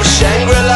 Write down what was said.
of Shangri-La.